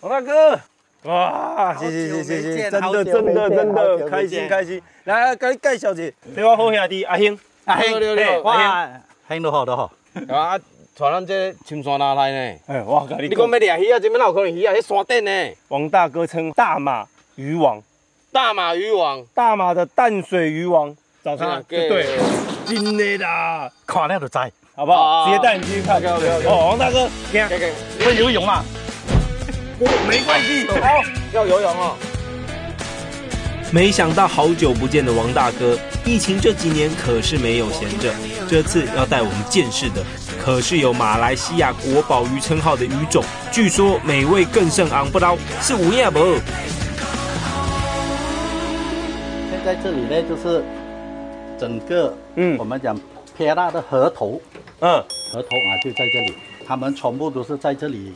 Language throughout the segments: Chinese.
王大哥，哇，谢谢谢谢谢谢，真的真的真的开心开心。来，给你介绍一下，这我好兄弟阿兴，阿兴哇，兴都好都好。啊，带咱这青山哪来呢？哎，我跟你，你讲要掠鱼啊？这边哪有可能鱼啊？喺山顶呢。王大哥称大马鱼王，大马鱼王，大马的淡水鱼王，早上对，真的啦，看那就知，好不好？直接带你去看。哦，王大哥，会游泳啊？没关系，好，要游泳哦。没想到好久不见的王大哥，疫情这几年可是没有闲着。这次要带我们见识的，可是有马来西亚国宝鱼称号的鱼种，据说美味更胜昂不捞，是无亚不？现在这里呢，就是整个，嗯，我们讲撇大的河头，嗯，河头啊，就在这里，他们全部都是在这里。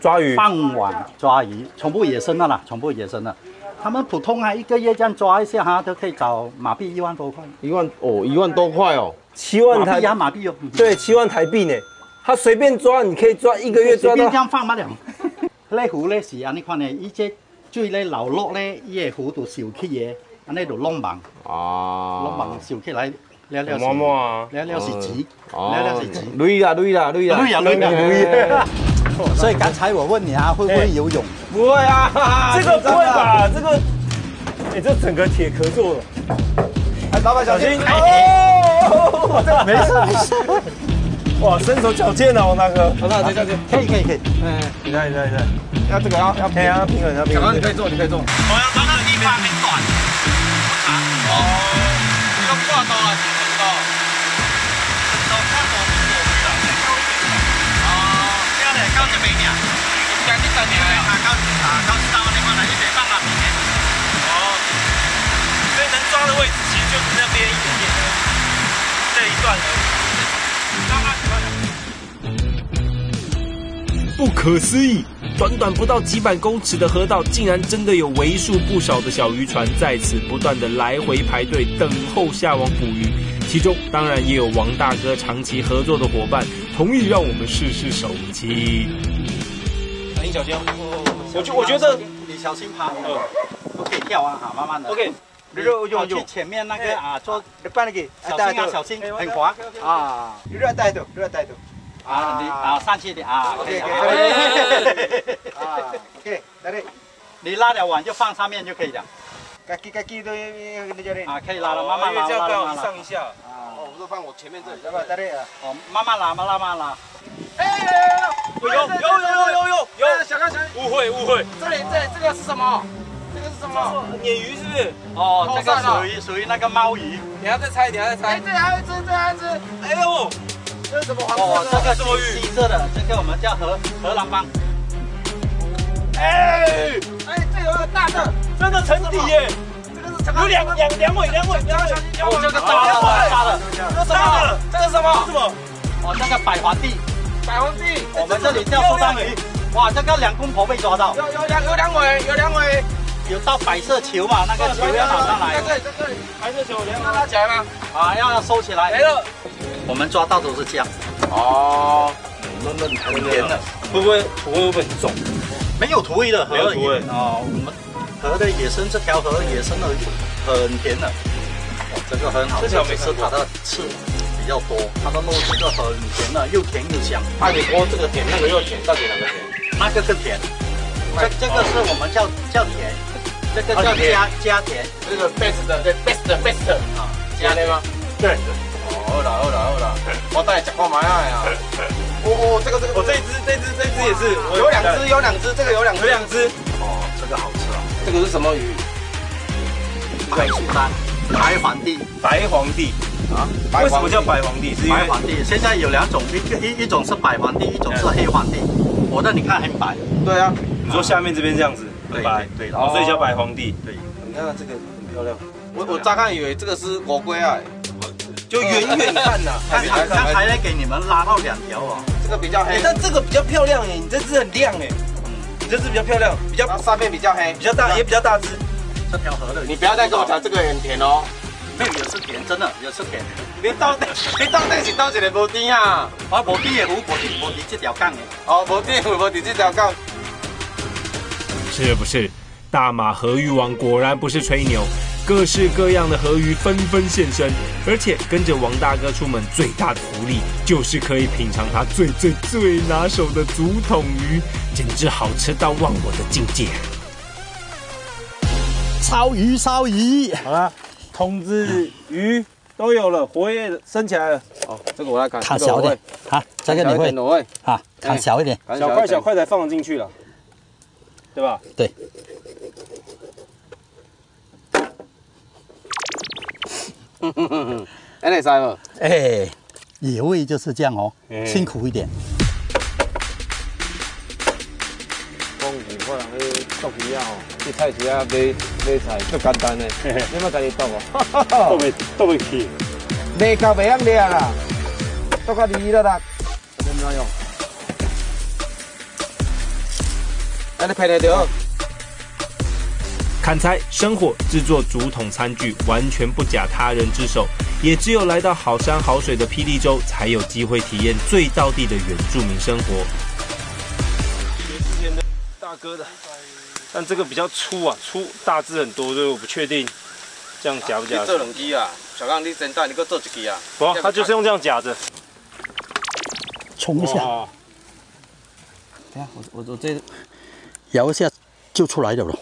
抓鱼，傍晚抓鱼，全部野生的啦，全部野生的。他们普通啊，一个月这样抓一下哈，都可以找马币一万多块。一万哦，一万多块哦，七万台币马币哦。对，七万台币呢。他随便抓，你可以抓一个月抓到。随便这样放不了。那湖咧是啊，你看呢，一只最咧流落咧，伊个湖度烧起嘢，安尼度弄网。啊。弄网烧起来，了了是。摸摸啊。了了是钱。了了是钱。累啦累啦累啦。累呀累呀累呀。所以刚才我问你啊，会不会游泳？不会啊，这个不会吧？这个，哎，这整个铁壳做的。哎，老板小心！哦，这个没事 没事。哇，身手矫健啊，王大哥。王大哥，小心！可以可以可以。嗯，你看你看你看，要这个要要平衡要平衡要平衡。小刚，你可以做你可以做。所以能抓的位置其实就是那边一点点这一段而已。不可思议，短短不到几百公尺的河道，竟然真的有为数不少的小渔船在此不断的来回排队等候下网捕鱼。其中当然也有王大哥长期合作的伙伴，同意让我们试试手机。小心小心，我觉我觉得你小心爬，呃，都可以跳啊，好，慢慢的。OK，你就用去前面那个啊，做搬那个，小心啊，小心，很滑啊。你热带的，热带的。啊，你啊，上去一点啊。OK OK。啊，OK，来来，你拉点网就放上面就可以了。该给该给都那叫啊，可以拉了，慢慢拉，慢慢拉。上一下。啊，哦，我都放我前面这里。来吧，来来啊。哦，慢慢拉，慢慢拉，拉。哎，有有有有有有有，小看小误会误会，这里这这个是什么？这个是什么？鲶鱼是不是？哦，这个属于属于那个猫鱼。你要再猜，你要再猜。哎，这还有一只，这还有一只。哎呦，这是什么黄色的？这个什么鱼？金色的，这个我们叫荷荷兰帮。哎哎，这有个大的，真的沉底耶！这个是有两两两尾两尾两尾，哦，这个大的大的，这个什么？这个什么？什么？哦，这个百华地。百皇帝，我们这里叫苏丹鱼。哇，这个两公婆被抓到，有有两有两尾，有两尾，有到白色球嘛？那个球要拿上来。在这里，白色球，连它拉起来吗？啊，要要收起来。没了。我们抓到都是这样。哦，嫩嫩很甜的，会不会土会不会很重？没有土味的，没有土味。哦，我们河的野生这条河野生的很甜的，这个很好，这条没吃它的刺。比较多，它的肉这个很甜的，又甜又香。那你说这个甜，那个又甜，到底哪个甜？那个更甜。这这个是我们叫叫甜，这个叫加加甜。这个 best 的，best best 啊，加的吗？对。好了好了好了，我带讲话嘛呀。哦哦，这个这个，我这一只这一只这一只也是，有两只有两只，这个有两有两只。哦，这个好吃啊。这个是什么鱼？白素丹，白皇帝，白皇帝。啊，为什么叫白皇帝？是白皇帝现在有两种，一一一种是白皇帝，一种是黑皇帝。我的你看很白。对啊，你说下面这边这样子，对白，对，然后所以叫白皇帝。对，你看看这个很漂亮。我我乍看以为这个是国龟啊，就远远看呐。刚才刚才来给你们拉到两条哦，这个比较黑，但这个比较漂亮哎，你这只很亮哎，嗯，你这只比较漂亮，比较上面比较黑，比较大也比较大只。这条河的，你不要再跟我讲这个很甜哦。没有吃甜，真的有吃甜。你到底你到底是到一个无甜啊？我，无甜的湖，无甜无甜这条杠的。哦，无甜湖无甜这条杠。是不是？大马河鱼王果然不是吹牛，各式各样的河鱼纷纷现身，而且跟着王大哥出门，最大的福利就是可以品尝他最最最拿手的竹筒鱼，简直好吃到忘我的境界。烧鱼，烧鱼，好了，筒子鱼都有了，活跃升起来了。哦，这个我来看，看小一点，啊，这个你会会啊，砍小一点，小块小块才放进去了，对吧？对。哼哼哼哼，哎，你塞不？哎，野味就是这样哦，辛苦一点。剁鱼啊，去菜市啊买买菜，足简单的，你莫家己剁哦。剁袂剁袂起，卖到袂晓掠啦，剁到鱼了啦，怎么用？哎，你拍得着？砍柴、生火、制作竹筒餐具，完全不假他人之手。也只有来到好山好水的霹雳州，才有机会体验最道地的原住民生活。的大哥的，但这个比较粗啊，粗大只很多，所以我不确定这样夹不夹。做两支啊，小刚你真大，你给我做一支啊。不，他就是用这样夹着，冲一下。等下，我我我这摇一下就出来了了。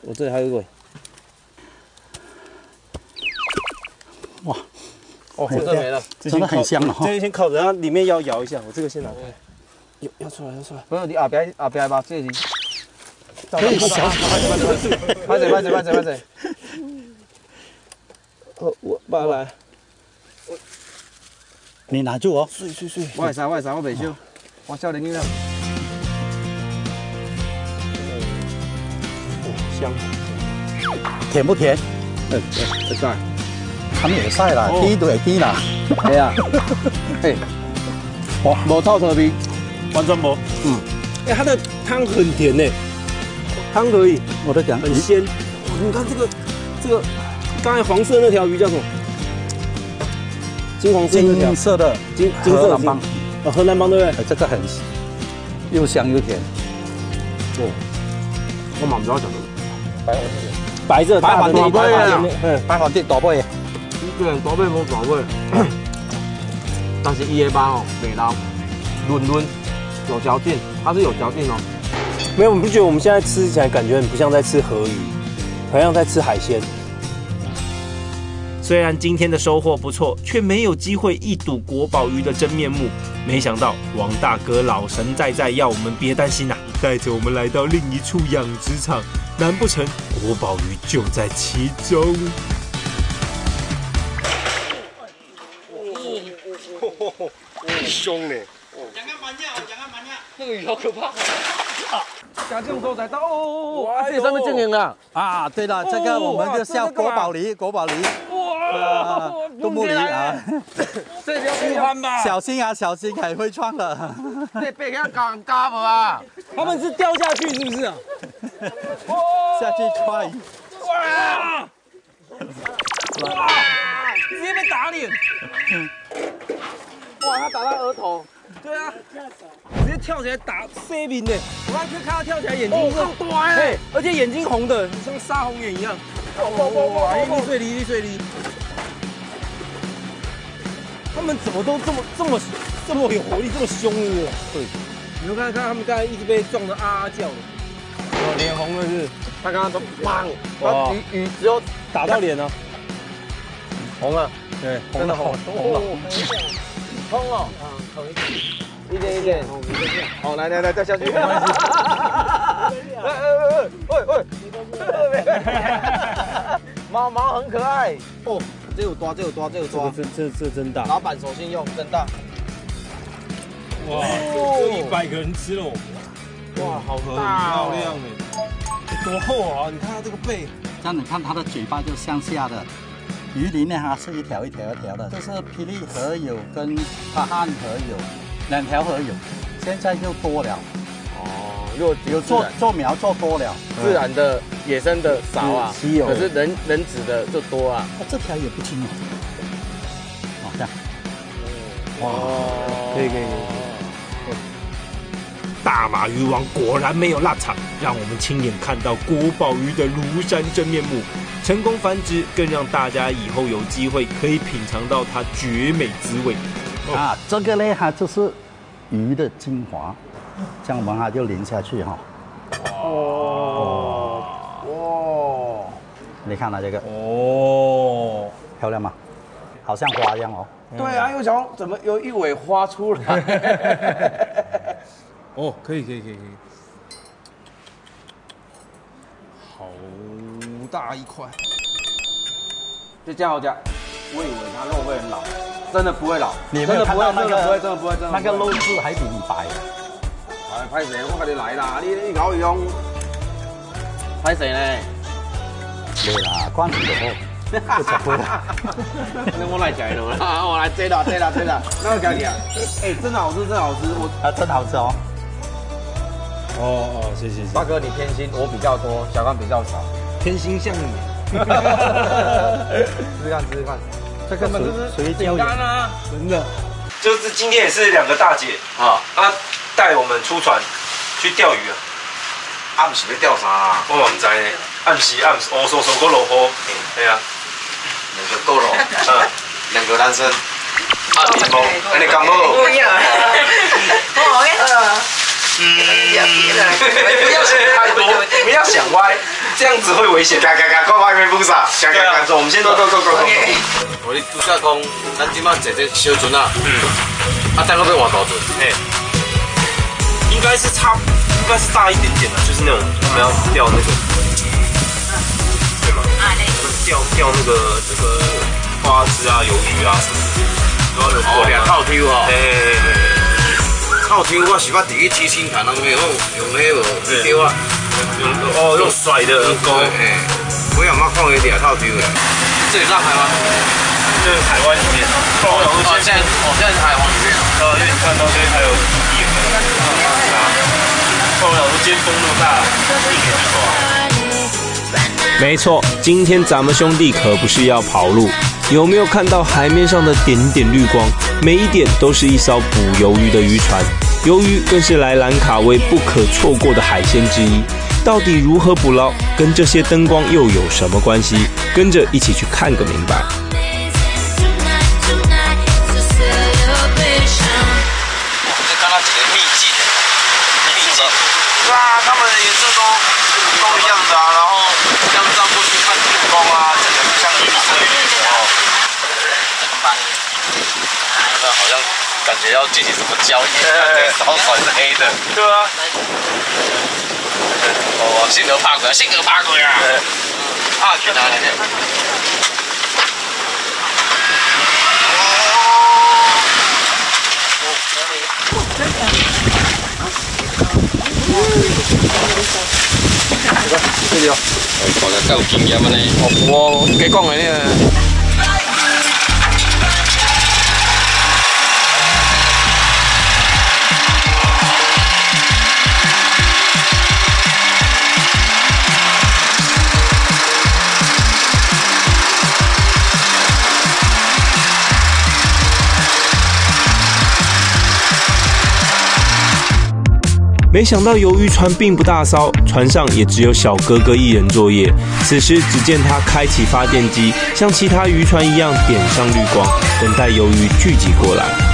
我这里还有一个。哇，哦，这个没了，真的很香了哈。这个先烤着，然后里面要摇一下，我这个先拿开。要要出来，要出来。不是你后边后边吧，这里。可以小快点快点快点快点！我我爸来，你拿住哦。睡睡睡。我会使，我会使，我袂少。我少年囡仔。香。甜不甜？嗯，会晒。他们也晒啦，低都会低啦。系啊。嘿，无无臭臭味，完全无。嗯。哎，它的汤很甜呢，汤可以，我在讲很鲜。你看这个这个，刚才黄色那条鱼叫什么？金黄色那条。金色的金金色南帮。啊，河南帮对不对？这个很又香又甜。哦。我蛮唔知我讲的。白色白黄地，白黄地，嗯，白黄地大尾。对，大尾无大尾，但是伊的肉哦，袂老，润润，有嚼劲，它是有嚼劲哦。没有，你不觉得我们现在吃起来感觉很不像在吃河鱼，好像在吃海鲜？虽然今天的收获不错，却没有机会一睹国宝鱼的真面目。没想到王大哥老神在在，要我们别担心呐，带着我们来到另一处养殖场。难不成国宝鱼就在其中？凶呢！讲个慢点，讲个慢点，那个鱼好可怕。加这种多才到哦，哇，这上面经营了啊！对了，这个我们就叫国宝梨，国宝梨。哇，东木梨啊！这条不翻吧？小心啊，小心，还会撞的。这被人家杠嘎不啊？他们是掉下去是不是啊？下去踹！哇！哇！直接被打脸！哇，他打到额头。对啊，直接跳起来打 C 名的，我刚才看他跳起来眼睛是，哎，而且眼睛红的，像杀红眼一样。哇哇哇哇！一碎离，一碎离。他们怎么都这么这么这么有活力，这么凶的？对，你们看看他们刚才一直被撞得啊啊叫的，哦，脸红了是？他刚刚都砰，哇，雨雨只有打到脸了，红了，对，真的红，红了，痛哦。一点一点一点，好，来来来，再下去。哎哎哎哎哎！毛毛很可爱哦，这有抓，这有抓，这有抓，这这这真大。老板手心用，真大。哇，有一百个人吃了。哇，好大，漂亮哎，多厚啊！你看它这个背，这样你看它的嘴巴就向下的。鱼鳞呢，它是一条一条一条的，这是霹雳河有跟巴汉河有两条河有，现在又多了。哦，如果有做做苗做多了，自然的野生的少啊，稀有，可是人人指的就多啊。它这条也不轻哦。哦，这样。哦，可以可以。大马鱼王果然没有落场，让我们亲眼看到国宝鱼的庐山真面目。成功繁殖，更让大家以后有机会可以品尝到它绝美滋味。啊，这个呢，它就是鱼的精华，这样往下就淋下去哈。哦，哇，你看它这个，哦，漂亮吗？好像花一样哦。对啊，因为想怎么有一尾花出来？哦，可以可以可以可以，好大一块，就这样好讲。我以为它肉会很老，真的不会老，你真的不会，真的不会，真的不会，真的那个肉质还比你白。哎，拍谁？我跟你来啦，你你搞用拍谁呢？对啦，关你的货。不 吃亏了，那我来加了啦，我来摘了，摘了，摘了，那个加起来，哎，真的好吃，真的好吃，我啊，真的好吃哦。哦哦，谢谢。大哥你偏心，我比较多，小刚比较少，偏心像你。试试看，试试看，这个属于简单啊，真的。就是今天也是两个大姐啊，她带我们出船去钓鱼啊。暗时要钓啥啊？我唔知呢。暗时暗时，乌索索个落雨，系啊。两个够了，嗯，两个男生。啊，柠檬，安尼刚好。不要。想太多，不要想歪，这样子会危险。嘎嘎嘎，快外面不傻。嘎嘎嘎，走，我们先走走走走走。我哋拄则讲，咱即马坐这小船啊。嗯。啊，等下要换大船。嘿。应该是差，应该是大一点点的，就是那种我们要钓那个。对吗钓钓那个这个花枝啊、鱿鱼啊什么，都要有过两套挑哦。嘿嘿嘿套挑我是捌第一七星潭那边用用那个丢啊，用哦用甩的钩。哎，我也冇看过两套挑的？这里上海吗？这是海湾里面。哦，现在哦现在是海湾里面。呃，因为你看到这边还有野鹅。啊。我想说，尖峰那么大，一点就抓。没错，今天咱们兄弟可不是要跑路。有没有看到海面上的点点绿光？每一点都是一艘捕鱿鱼的渔船，鱿鱼更是来兰卡威不可错过的海鲜之一。到底如何捕捞？跟这些灯光又有什么关系？跟着一起去看个明白。感觉要进行什么交易，这艘船是黑的。对 啊。哦，性格怕鬼，性格怕鬼啊！怕去哪里？这里哦，大家够经验嘛呢？我给讲的没想到鱿鱼船并不大艘，船上也只有小哥哥一人作业。此时，只见他开启发电机，像其他渔船一样点上绿光，等待鱿鱼聚集过来。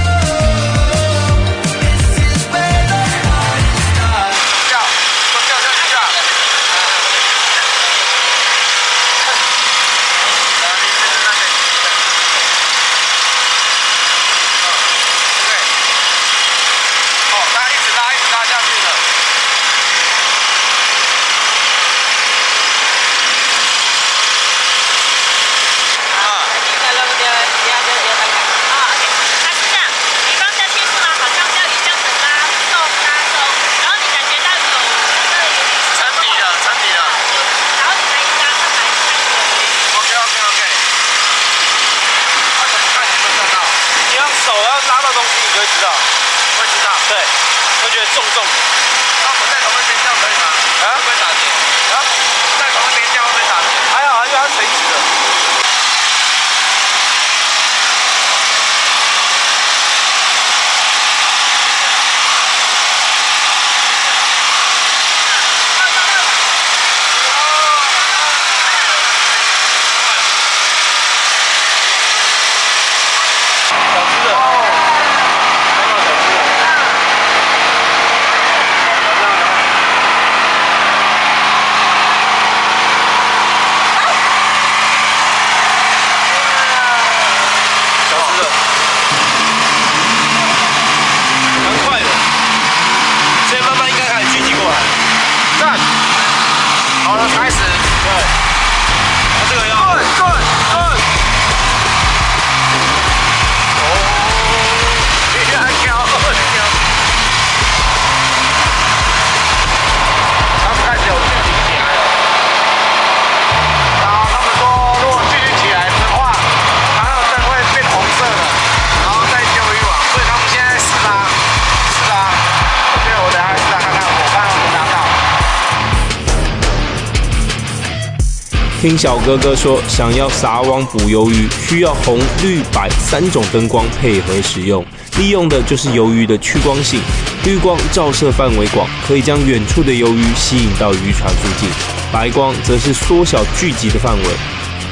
听小哥哥说，想要撒网捕鱿鱼，需要红、绿、白三种灯光配合使用，利用的就是鱿鱼的趋光性。绿光照射范围广，可以将远处的鱿鱼吸引到渔船附近；白光则是缩小聚集的范围，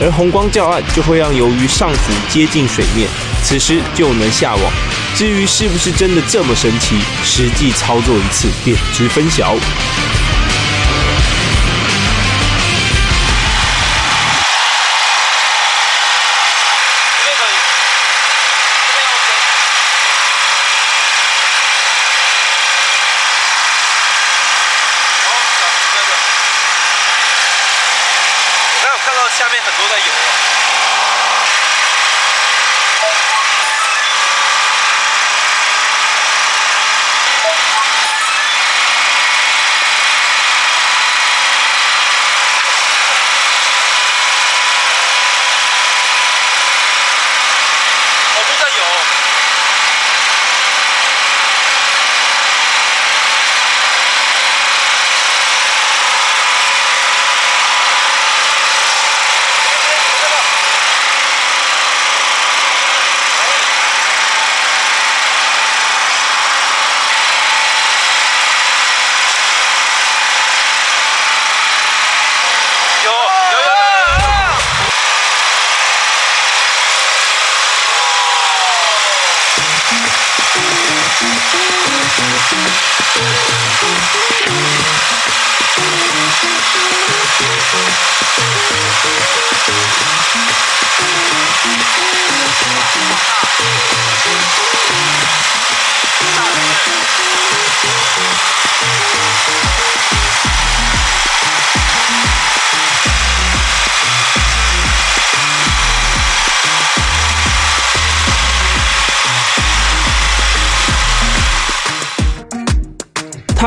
而红光较暗，就会让鱿鱼上浮接近水面，此时就能下网。至于是不是真的这么神奇，实际操作一次便知分晓。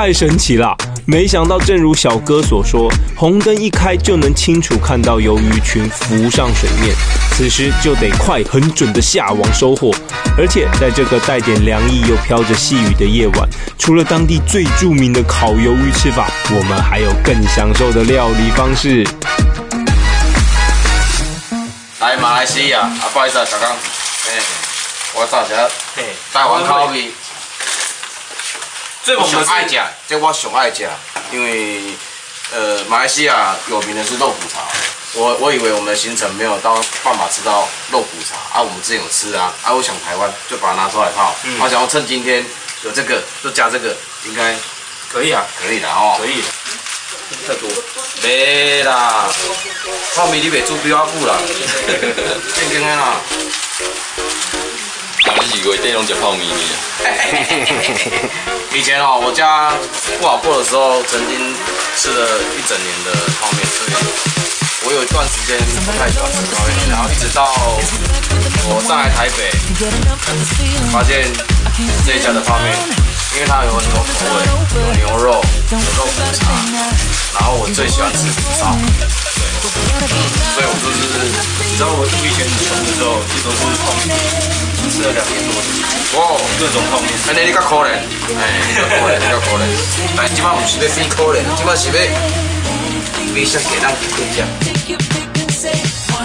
太神奇了！没想到，正如小哥所说，红灯一开就能清楚看到鱿鱼群浮上水面，此时就得快、很准的下网收获。而且在这个带点凉意又飘着细雨的夜晚，除了当地最著名的烤鱿鱼吃法，我们还有更享受的料理方式。来马来西亚，啊，不好意思啊，小刚，哎，我找下台湾烤味。我上爱食，这我上爱食，因为呃，马来西亚有名的是肉骨茶。我我以为我们的行程没有到办法吃到肉骨茶啊，我们之前有吃啊，啊，我想台湾就把它拿出来泡。我想要趁今天有这个，就加这个，应该可以啊，可以的哦，可以的。太多，没啦，泡米你袂煮比我久啦，正经的我是月底拢食泡面呢。以前哦，我家不好过的时候，曾经吃了一整年的泡面，所以我有一段时间不太喜欢吃泡面，然后一直到我上来台北，发现这一家的泡面，因为它有很多口味，有牛肉，有肉骨茶，然后我最喜欢吃骨烧，对，所以我就是，你知道我以前穷的时候，一直都是泡面。吃了两年多，哇，各种泡面，安尼你较可怜，哎，你较可怜，你较可怜，但即摆唔是要变可怜，即摆是要。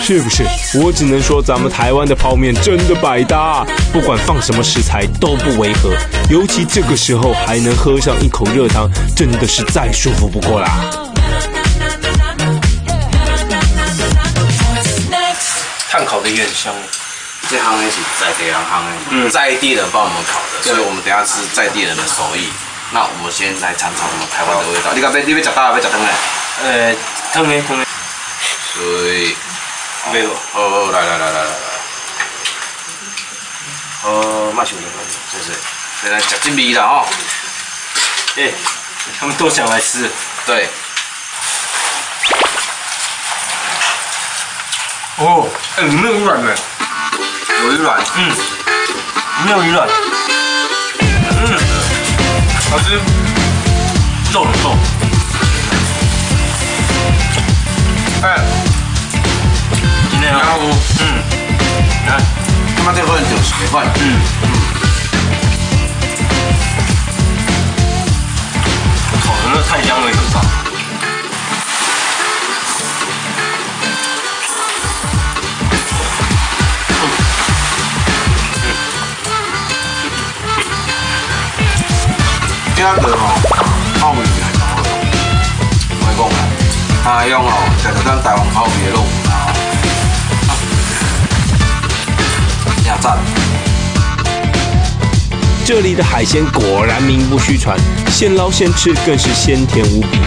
是不是？我只能说，咱们台湾的泡面真的百搭，不管放什么食材都不违和，尤其这个时候还能喝上一口热汤，真的是再舒服不过啦。炭烤的也很香。这行的是在地人行的，在地人帮我们烤的，所以我们等下吃在地人的手艺。那我们先来尝尝我们台湾的味道。你讲要你要吃大要吃汤的？呃，汤的汤的。所以，没有。哦，来来来来来来。哦，慢些，谢谢。现在吃进味了哦。哎，他们都想来吃。对。哦，哎，没有软的。有鱼卵，嗯，没有鱼卵，嗯，好吃，肉很厚，哎，今天啊，嗯，来，他妈这份就是米饭，嗯，他用哦，就是咱台湾泡面弄啊，真赞。这里的海鲜果然名不虚传，现捞现吃更是鲜甜无比。